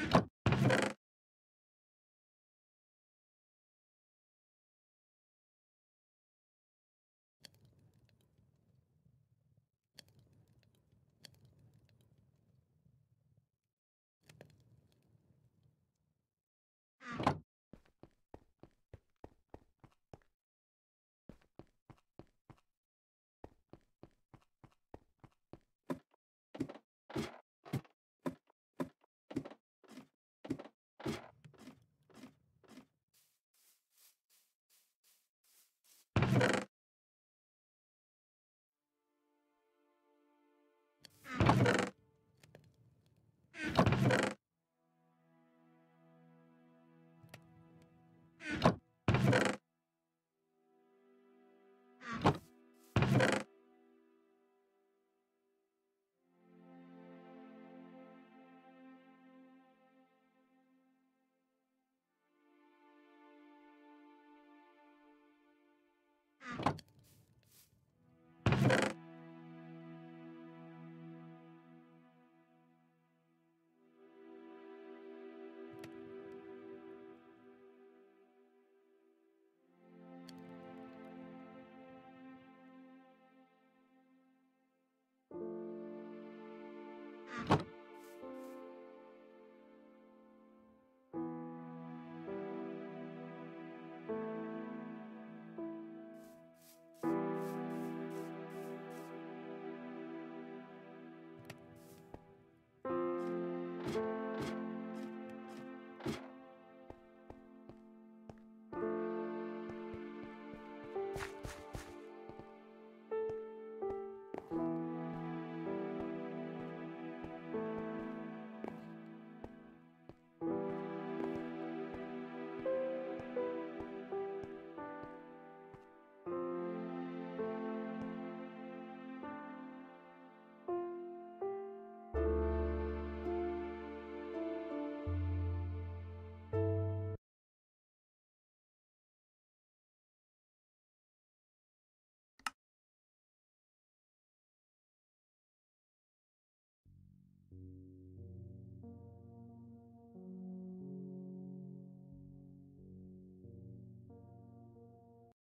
you